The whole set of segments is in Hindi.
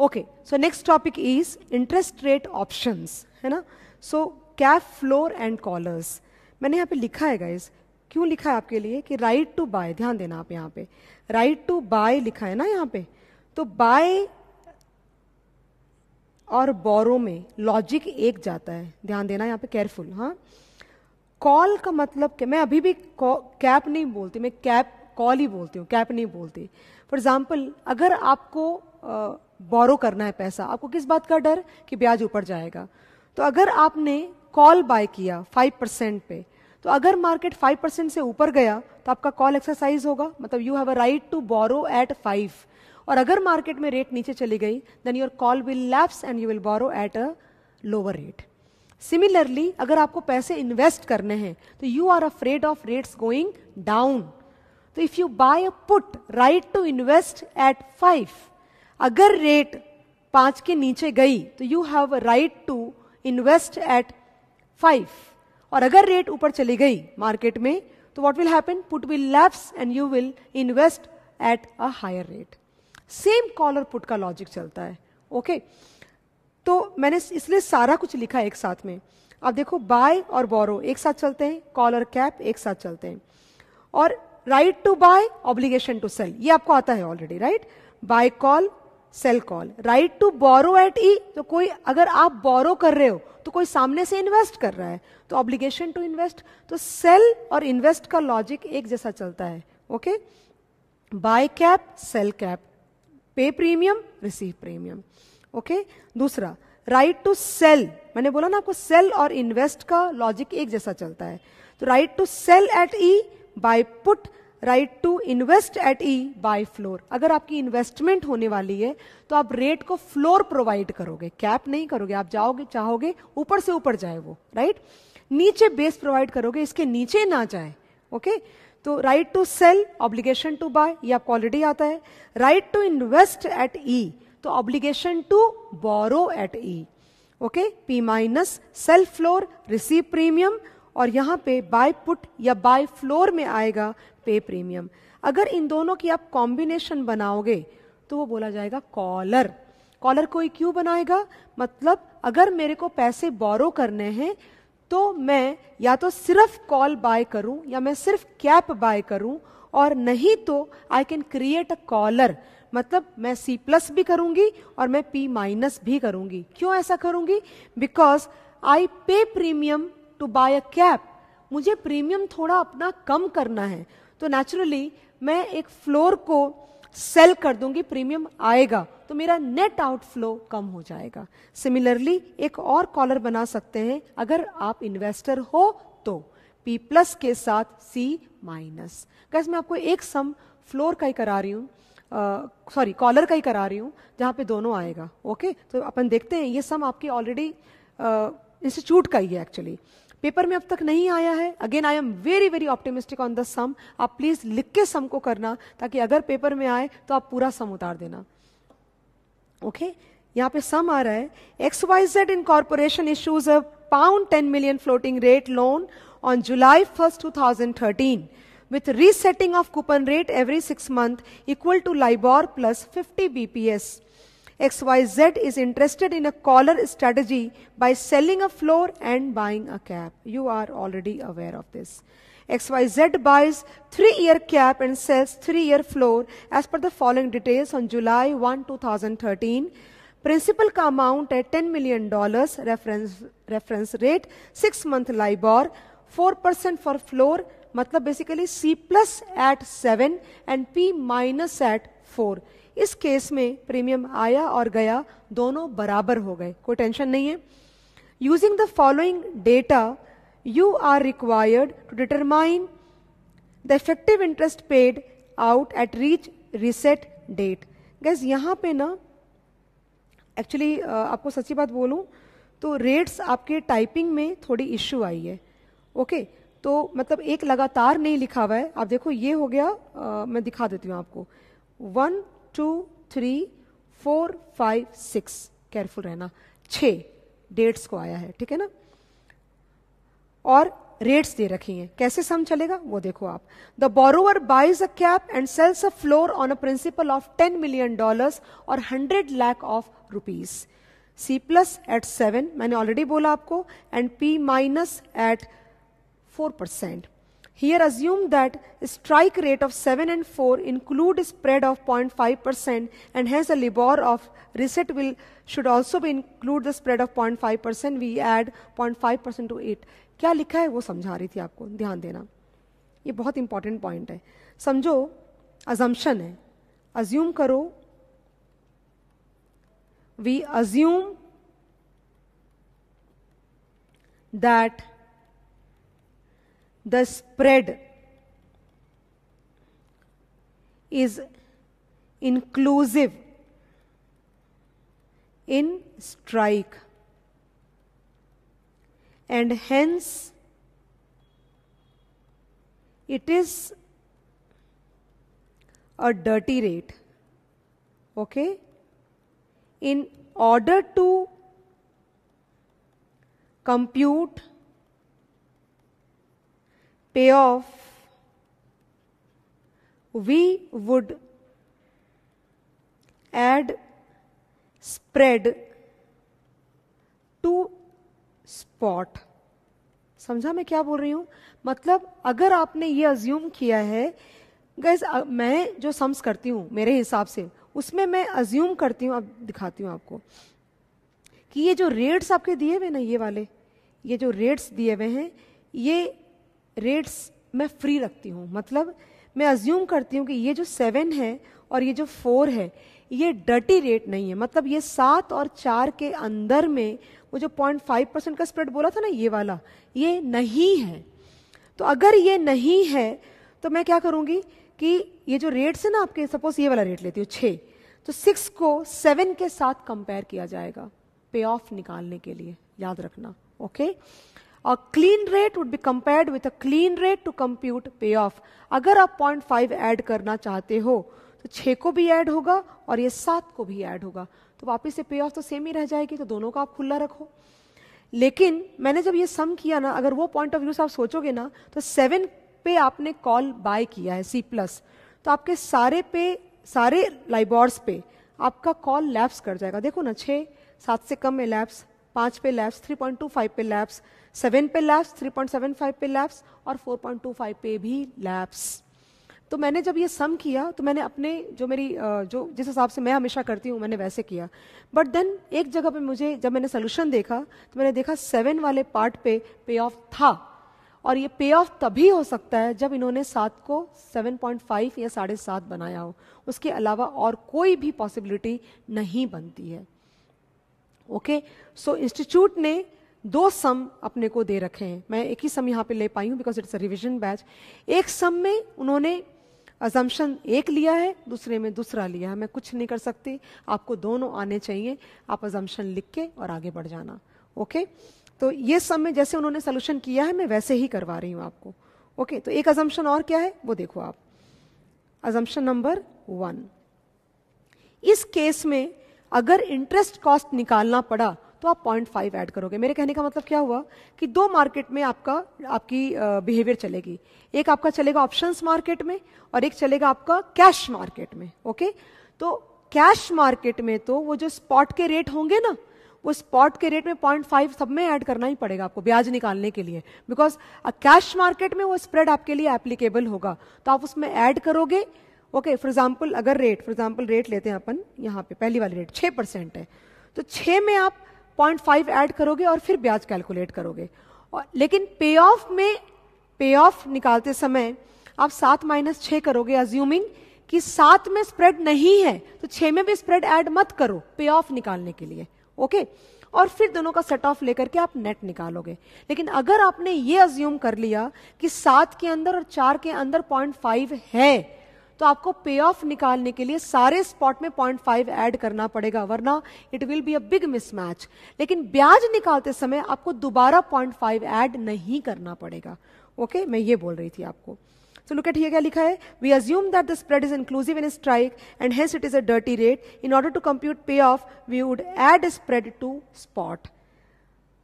Okay so next topic is interest rate options है ना? So cap floor and collars मैंने यहाँ पे लिखा है गाइज़ क्यों लिखा है आपके लिए? कि राइट टू बाय ध्यान देना आप यहाँ पे. राइट टू बाय लिखा है ना यहाँ पे? तो बाय और बोरो में लॉजिक एक जाता है. ध्यान देना यहाँ पे केयरफुल हाँ? कॉल का मतलब क्या? मैं अभी भी कैप नहीं बोलती, मैं कैप कॉल ही बोलती हूँ कैप नहीं बोलती. फॉर एग्ज़ाम्पल अगर आपको बोरो करना है पैसा। आपको किस बात का डर? कि ब्याज ऊपर जाएगा। तो अगर आपने कॉल बाय किया फाइव परसेंट पे तो अगर मार्केट फाइव परसेंट से ऊपर गया तो आपका कॉल एक्सरसाइज होगा। मतलब you have a right to borrow at five और अगर मार्केट में रेट नीचे चली गई then your call will lapse and you will borrow at a lower rate similarly अगर आपको पैसे इन्वेस्ट करने हैं तो you are afraid of rates going down तो if you buy a put right to invest at five अगर रेट पाँच के नीचे गई तो you have right to invest at five और अगर रेट ऊपर चली गई मार्केट में तो what will happen put will lapse and you will invest at a higher rate same collar put का लॉजिक चलता है ओके? तो मैंने इसलिए सारा कुछ लिखा एक साथ में। अब देखो बाय और बोरो एक साथ चलते हैं कॉल और कैप एक साथ चलते हैं। और right to buy obligation to sell ये आपको आता है already right buy call sell call. Right to borrow at E तो कोई, अगर आप बोरो कर रहे हो तो कोई सामने से इन्वेस्ट कर रहा है तो ऑब्लिगेशन टू इन्वेस्ट तो सेल और इन्वेस्ट का लॉजिक एक जैसा चलता है okay buy cap sell cap pay premium receive premium okay दूसरा राइट टू सेल मैंने बोला ना आपको सेल और इन्वेस्ट का लॉजिक एक जैसा चलता है। तो right to sell at E buy put right to invest at E buy floor अगर आपकी इन्वेस्टमेंट होने वाली है तो आप रेट को फ्लोर प्रोवाइड करोगे, कैप नहीं करोगे आप जाओगे, चाहोगे, ऊपर से ऊपर जाए वो, राइट right? नीचे बेस प्रोवाइड करोगे, इसके नीचे ना जाए, ओके okay? तो right to sell, obligation to buy, ये आपको ऑलरेडी आता है right to invest at E तो obligation to borrow at E, okay P minus sell floor, receive premium, और यहाँ पे बाय पुट या बाय फ्लोर में आएगा पे प्रीमियम। अगर इन दोनों की आप कॉम्बिनेशन बनाओगे तो वो बोला जाएगा कॉलर कॉलर कोई क्यों बनाएगा? मतलब अगर मेरे को पैसे बोरो करने हैं तो मैं या तो सिर्फ़ कॉल बाय करूँ, या मैं सिर्फ़ कैप बाय करूँ, और नहीं तो I can create a collar मतलब मैं सी प्लस भी करूँगी, और मैं पी माइनस भी करूँगी। क्यों ऐसा करूँगी? Because I pay premium to buy a cap मुझे प्रीमियम थोड़ा अपना कम करना है। तो नेचुरली मैं एक फ्लोर को सेल कर दूँगी प्रीमियम आएगा तो मेरा नेट आउटफ्लो कम हो जाएगा। सिमिलरली एक और कॉलर बना सकते हैं, अगर आप इन्वेस्टर हो तो पी प्लस के साथ सी माइनस गैस मैं आपको एक सम फ्लोर का ही करा रही हूँ सॉरी कॉलर का ही करा रही हूँ, जहाँ पे दोनों आएगा ओके तो अपन देखते हैं, ये सम आपकी ऑलरेडी इंस्टीट्यूट का ही है एक्चुअली पेपर में अब तक नहीं आया है। Again I am very very optimistic on the sum आप प्लीज़ लिख के सम को करना, ताकि अगर पेपर में आए तो आप पूरा सम उतार देना। Okay okay? यहाँ पे सम आ रहा है। X Y Z in corporation issues a pound ten million floating rate loan on July first two thousand thirteen with resetting of coupon rate every 6 months equal to LIBOR plus 50 BPS. XYZ is interested in a collar strategy by selling a floor and buying a cap. You are already aware of this. XYZ buys 3-year cap and sells 3-year floor as per the following details on July 1, 2013. Principal का amount at $10 million, reference, reference rate, 6 month LIBOR, 4% for floor, मतलब basically C plus eight seven and P minus eight four इस केस में प्रीमियम आया और गया दोनों बराबर हो गए। कोई टेंशन नहीं है। Using the following data you are required to determine the effective interest paid out at each reset date guys यहाँ पे ना एक्चुअली आपको सच्ची बात बोलूँ तो रेट्स आपके टाइपिंग में थोड़ी इश्यू आई है। Okay okay? तो मतलब एक लगातार नहीं लिखा हुआ है। आप देखो ये हो गया आ, मैं दिखा देती हूँ आपको। One two three four five six careful रहना। छ डेट्स को आया है, ठीक है ना? और रेट्स दे रखी हैं। कैसे सम चलेगा? वो देखो आप। The borrower buys a cap and sells a floor on a principal of ten million dollars और hundred lakh of rupees C plus eight seven मैंने ऑलरेडी बोला आपको and P minus eight four percent Here assume that strike rate of 7 and 4 include spread of 0.5% and hence a LIBOR of reset will should also be include the spread of 0.5%. We add 0.5% to 8. क्या लिखा है वो समझा रही थी आपको ध्यान देना ये बहुत इंपॉर्टेंट पॉइंट है समझो अजम्पशन है अज्यूम करो we assume that the spread is inclusive in strike. And hence it is a dirty rate okay? In order to compute payoff, we would add spread to spot समझा मैं क्या बोल रही हूँ? मतलब अगर आपने ये अज्यूम किया है गैस मैं जो सम्स करती हूँ मेरे हिसाब से उसमें मैं अज्यूम करती हूँ अब दिखाती हूँ आपको कि ये जो रेट्स आपके दिए हुए ना ये वाले ये जो रेट्स दिए हुए हैं ये रेट्स मैं फ्री रखती हूँ। मतलब मैं अज्यूम करती हूँ कि ये जो सेवन है और ये जो फोर है, ये डर्टी रेट नहीं है। मतलब ये सात और चार के अंदर में वो जो पॉइंट फाइव परसेंट का स्प्रेड बोला था ना, ये वाला, ये नहीं है। तो अगर ये नहीं है तो मैं क्या करूँगी कि ये जो रेट्स है ना आपके सपोज़ ये वाला रेट लेती हूँ छः तो सिक्स को सेवन के साथ कंपेयर किया जाएगा पे ऑफ़ निकालने के लिए, याद रखना okay okay? A clean rate would be compared with a clean rate to compute payoff. अगर आप 0.5 ऐड करना चाहते हो तो 6 को भी ऐड होगा और ये 7 को भी ऐड होगा। तो वापस से पे ऑफ़ तो सेम ही रह जाएगी तो दोनों का आप खुला रखो। लेकिन मैंने जब ये सम किया ना, अगर वो पॉइंट ऑफ़ व्यू से आप सोचोगे ना तो सेवन पे आपने कॉल बाय किया है सी प्लस तो आपके सारे पे, सारे लाइबॉर्स पे आपका कॉल लैप्स कर जाएगा। देखो ना छः सात से कम में लैप्स पाँच पे lapse three point two five पे लैब्स सेवन पे lapse three point seven five पे लैब्स और फोर पॉइंट टू फाइव पे भी लैब्स। तो मैंने जब ये सम किया तो मैंने अपने जो मेरी जो जिस हिसाब से मैं हमेशा करती हूँ, मैंने वैसे किया। बट देन एक जगह पे मुझे जब मैंने सोल्यूशन देखा तो मैंने देखा सेवन वाले पार्ट पे पे ऑफ़ था। और ये पे ऑफ़ तभी हो सकता है जब इन्होंने सात को 7.5 या साढ़े सात बनाया हो। उसके अलावा और कोई भी पॉसिबिलिटी नहीं बनती है। ओके सो इंस्टीट्यूट ने दो सम अपने को दे रखे हैं। मैं एक ही सम यहाँ पे ले पाई हूँ because it's a revision batch एक सम में उन्होंने अजम्पन एक लिया है, दूसरे में दूसरा लिया है। मैं कुछ नहीं कर सकती। आपको दोनों आने चाहिए। आप अजम्पन लिख के और आगे बढ़ जाना। ओके तो ये सम में जैसे उन्होंने सोल्यूशन किया है, मैं वैसे ही करवा रही हूँ आपको। ओके तो एक अजम्पन और क्या है? वो देखो आप। अजम्पन नंबर वन इस केस में अगर इंटरेस्ट कॉस्ट निकालना पड़ा तो आप पॉइंट फाइव ऐड करोगे। मेरे कहने का मतलब क्या हुआ कि दो मार्केट में आपका, आपकी बिहेवियर चलेगी। एक आपका चलेगा ऑप्शंस मार्केट में और एक चलेगा आपका कैश मार्केट में ओके तो कैश मार्केट में तो वो जो स्पॉट के रेट होंगे ना, वो स्पॉट के रेट में पॉइंट फाइव सब में ऐड करना ही पड़ेगा आपको, ब्याज निकालने के लिए। बिकॉज़ कैश मार्केट में वो स्प्रेड आपके लिए एप्लीकेबल होगा। तो आप उसमें ऐड करोगे ओके फॉर एग्ज़ाम्पल अगर रेट फॉर एग्ज़ाम्पल रेट लेते हैं अपन, यहाँ पे पहली वाली रेट छह परसेंट है तो छह में आप पॉइंट फाइव ऐड करोगे और फिर ब्याज कैलकुलेट करोगे। और लेकिन पे ऑफ़ में पे ऑफ़ निकालते समय आप सात माइनस छह करोगे अज्यूमिंग कि सात में स्प्रेड नहीं है तो छह में भी स्प्रेड ऐड मत करो पे ऑफ़ निकालने के लिए। ओके और फिर दोनों का सेट ऑफ़ लेकर के आप नेट निकालोगे। लेकिन अगर आपने ये अज्यूम कर लिया कि सात के अंदर और चार के अंदर पॉइंट फाइव है तो आपको पे ऑफ़ निकालने के लिए सारे स्पॉट में पॉइंट फाइव एड करना पड़ेगा, वरना it will be a big mismatch लेकिन ब्याज निकालते समय आपको दोबारा पॉइंट फाइव एड नहीं करना पड़ेगा। Okay okay? मैं ये बोल रही थी आपको। सो लुक एट ये क्या लिखा है? We assume that the spread is inclusive in strike and hence it is a dirty rate in order to compute payoff we would add spread to spot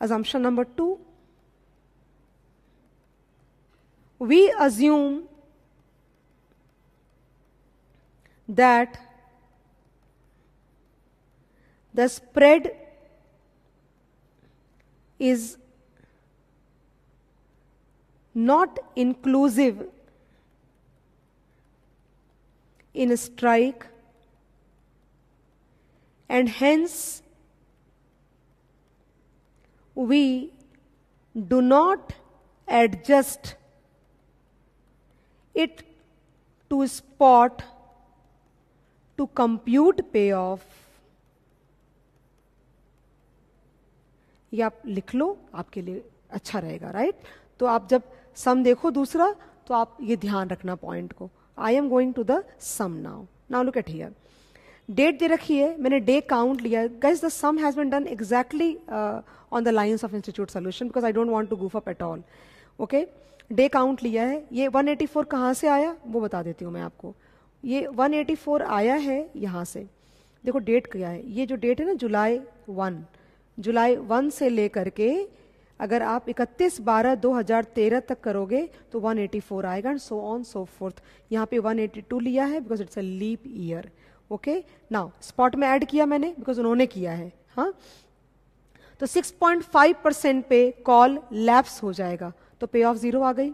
assumption number two we assume that the spread is not inclusive in a strike and hence we do not adjust it to spot to compute payoff. ये आप लिख लो, आपके लिए अच्छा रहेगा राइट तो आप जब सम देखो दूसरा तो आप ये ध्यान रखना पॉइंट को। I am going to the sum now now look at here date दे रखी है, मैंने डे काउंट लिया guys the sum has been done exactly on the lines of institute solution because I don't want to goof up at all okay day count लिया है। ये 184 एटी कहाँ से आया? वो बता देती हूँ मैं आपको। ये 184 आया है यहाँ से। देखो डेट क्या है? ये जो डेट है ना, जुलाई वन जुलाई वन से लेकर के अगर आप 31 बारह 2013 तक करोगे तो 184 आएगा and so on so fourth यहाँ पे 182 लिया है because it's a leap year okay now spot में ऐड किया मैंने बिकॉज़ उन्होंने किया है। हाँ? तो 6.5 परसेंट पे कॉल लैप्स हो जाएगा। तो पे ऑफ़ ज़ीरो आ गई।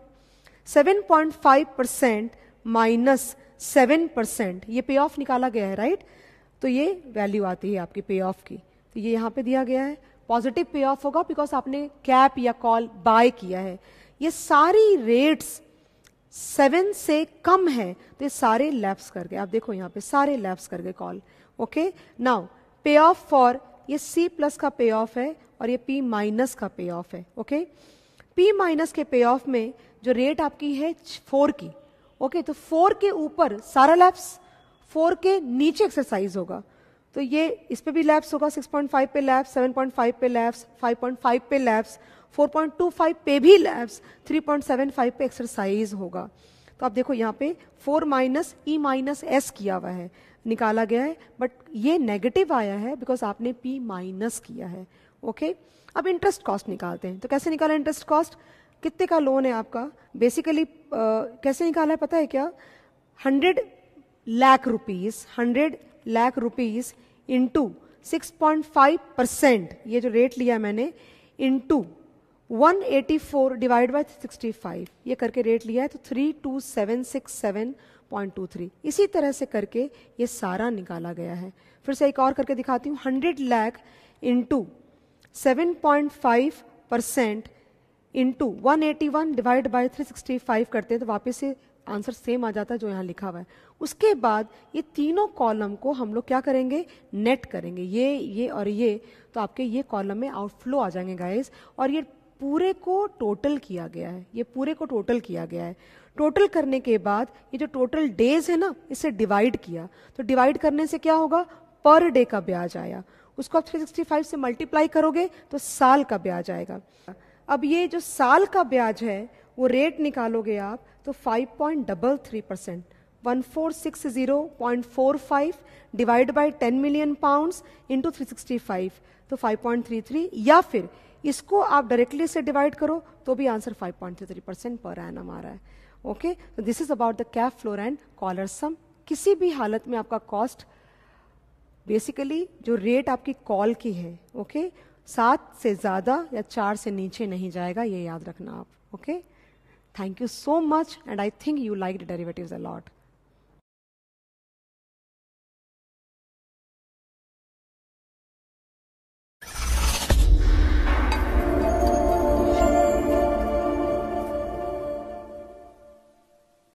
7.5 परसेंट माइनस सेवन परसेंट। ये पे ऑफ़ निकाला गया है राइट तो ये वैल्यू आती है आपकी पे ऑफ़ की। तो ये यहाँ पे दिया गया है। पॉजिटिव पे ऑफ़ होगा बिकॉज़ आपने कैप या कॉल बाय किया है। ये सारी रेट्स सेवन से कम है तो ये सारे लैप्स कर गए। आप देखो यहाँ पे सारे लैप्स कर गए call okay now payoff for ये सी प्लस का पे ऑफ़ है और ये पी माइनस का पे ऑफ़ है। ओके पी माइनस के पे ऑफ़ में जो रेट आपकी है फोर की ओके तो फोर के ऊपर सारा लैप्स फोर के नीचे एक्सरसाइज होगा। तो ये इस पे भी लैप्स होगा 6.5 पे लैप्स 7.5 पे लैप्स 5.5 पे लैप्स 4.25 पे भी लैप्स 3.75 पे एक्सरसाइज होगा। तो आप देखो यहाँ पे 4 माइनस ई माइनस एस किया हुआ है, निकाला गया है बट ये नेगेटिव आया है बिकॉज़ आपने पी माइनस किया है। ओके अब इंटरेस्ट कॉस्ट निकालते हैं। तो कैसे निकाला इंटरेस्ट कॉस्ट कितने का लोन है आपका? बेसिकली कैसे निकाला है पता है क्या? Hundred lakh rupees hundred lakh rupees into six point five percent ये जो रेट लिया मैंने into one eighty four divide by sixty five ये करके रेट लिया है तो three two seven six seven point two three इसी तरह से करके ये सारा निकाला गया है। फिर से एक और करके दिखाती हूँ hundred lakh into seven point five percent into one eighty one divide by three sixty five करते हैं तो वापस से आंसर सेम आ जाता है जो यहाँ लिखा हुआ है। उसके बाद ये तीनों कॉलम को हम लोग क्या करेंगे? नेट करेंगे। ये ये और ये तो आपके ये कॉलम में आउटफ्लो आ जाएँगे गाइस और ये पूरे को टोटल किया गया है। ये पूरे को टोटल किया गया है। टोटल करने के बाद ये जो टोटल डेज़ है ना, इसे डिवाइड किया। तो डिवाइड करने से क्या होगा? पर डे का ब्याज आया। उसको आप 365 से मल्टीप्लाई करोगे तो साल का ब्याज आएगा। अब ये जो साल का ब्याज है, वो रेट निकालोगे आप तो five point double three percent one four six zero point four five divide by ten million pounds into three sixty five तो फाइव पॉइंट थ्री थ्री या फिर इसको आप डायरेक्टली से डिवाइड करो तो भी answer five point three three percent per annum आ रहा है। ओके तो this is about the cap floor and collar sum किसी भी हालत में आपका कॉस्ट बेसिकली जो रेट आपकी कॉल की है ओके okay? सात से ज़्यादा या चार से नीचे नहीं जाएगा, ये याद रखना आप okay thank you so much and I think you like the derivatives a lot